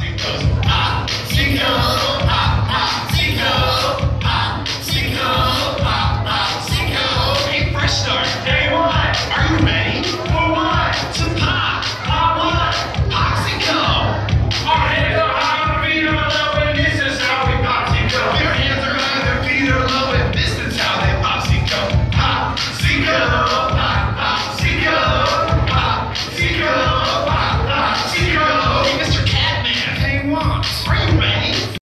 Chicão, ah, chicão.